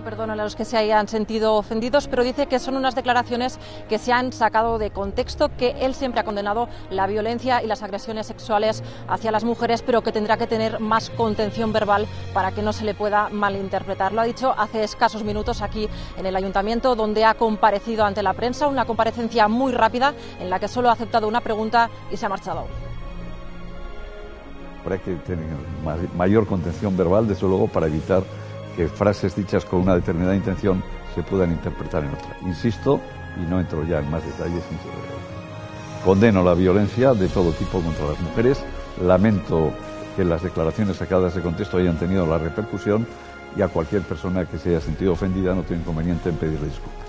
Perdón a los que se hayan sentido ofendidos, pero dice que son unas declaraciones que se han sacado de contexto, que él siempre ha condenado la violencia y las agresiones sexuales hacia las mujeres, pero que tendrá que tener más contención verbal para que no se le pueda malinterpretar. Lo ha dicho hace escasos minutos aquí en el ayuntamiento, donde ha comparecido ante la prensa, una comparecencia muy rápida en la que solo ha aceptado una pregunta y se ha marchado. Habrá que tener mayor contención verbal, desde luego, para evitar que frases dichas con una determinada intención se puedan interpretar en otra. Insisto, y no entro ya en más detalles, condeno la violencia de todo tipo contra las mujeres, lamento que las declaraciones sacadas de contexto hayan tenido la repercusión y a cualquier persona que se haya sentido ofendida no tiene inconveniente en pedirle disculpas.